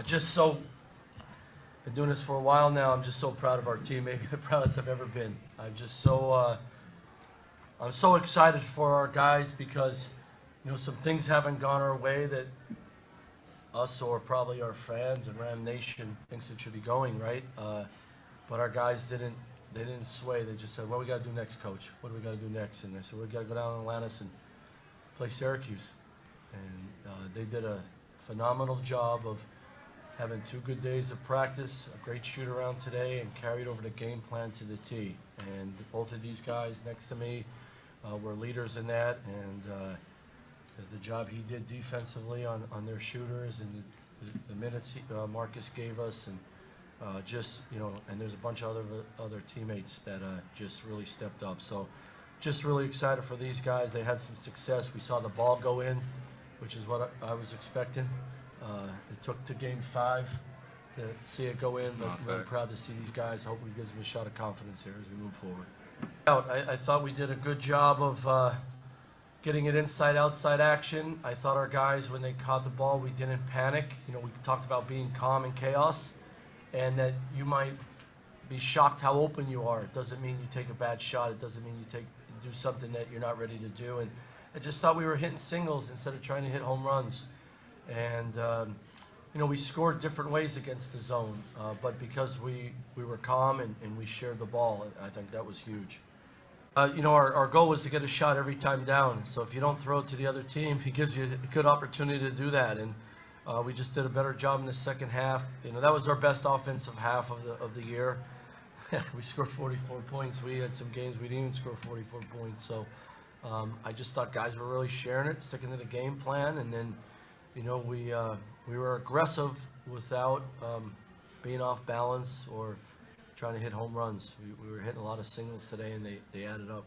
Uh, just so, been doing this for a while now, I'm just so proud of our team, maybe the proudest I've ever been. I'm just so, uh, I'm so excited for our guys because, you know, some things haven't gone our way that us or probably our fans and Ram Nation thinks it should be going, right? Uh, but our guys didn't, they didn't sway. They just said, what we gotta do next, coach? What do we gotta do next? And they said, we gotta go down to Atlantis and play Syracuse. And uh, they did a phenomenal job of having two good days of practice, a great shoot around today, and carried over the game plan to the tee. And both of these guys next to me uh, were leaders in that, and uh, the, the job he did defensively on, on their shooters and the, the minutes he, uh, Marcus gave us, and uh, just you know, and there's a bunch of other other teammates that uh, just really stepped up. So, just really excited for these guys. They had some success. We saw the ball go in, which is what I, I was expecting. Uh, it took to game five to see it go in, but No, really facts. proud to see these guys. Hope Hopefully, gives them a shot of confidence here as we move forward. Out, I, I thought we did a good job of uh, getting it inside outside action. I thought our guys, when they caught the ball, we didn't panic. You know, we talked about being calm in chaos, and that you might be shocked how open you are. It doesn't mean you take a bad shot. It doesn't mean you take do something that you're not ready to do. And I just thought we were hitting singles instead of trying to hit home runs. And um, you know, we scored different ways against the zone, uh, but because we, we were calm and, and we shared the ball, I think that was huge. Uh, you know, our, our goal was to get a shot every time down. So if you don't throw it to the other team, he gives you a good opportunity to do that. And uh, we just did a better job in the second half. You know, that was our best offensive half of the of the year. we scored 44 points. We had some games we didn't even score 44 points. So um, I just thought guys were really sharing it, sticking to the game plan, and then, you know, we uh, we were aggressive without um, being off balance or trying to hit home runs. We, we were hitting a lot of singles today, and they, they added up.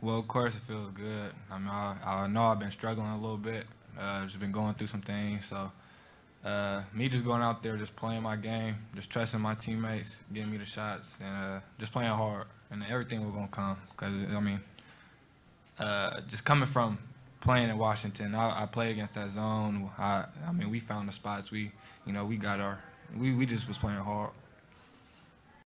Well, of course, it feels good. I mean, I, I know I've been struggling a little bit. Uh, just been going through some things. So, uh, me just going out there, just playing my game, just trusting my teammates, getting me the shots, and uh, just playing hard, and everything was gonna come. Cause I mean, uh, just coming from playing in Washington, I, I played against that zone. I, I mean, we found the spots. We, you know, we got our, we, we just was playing hard.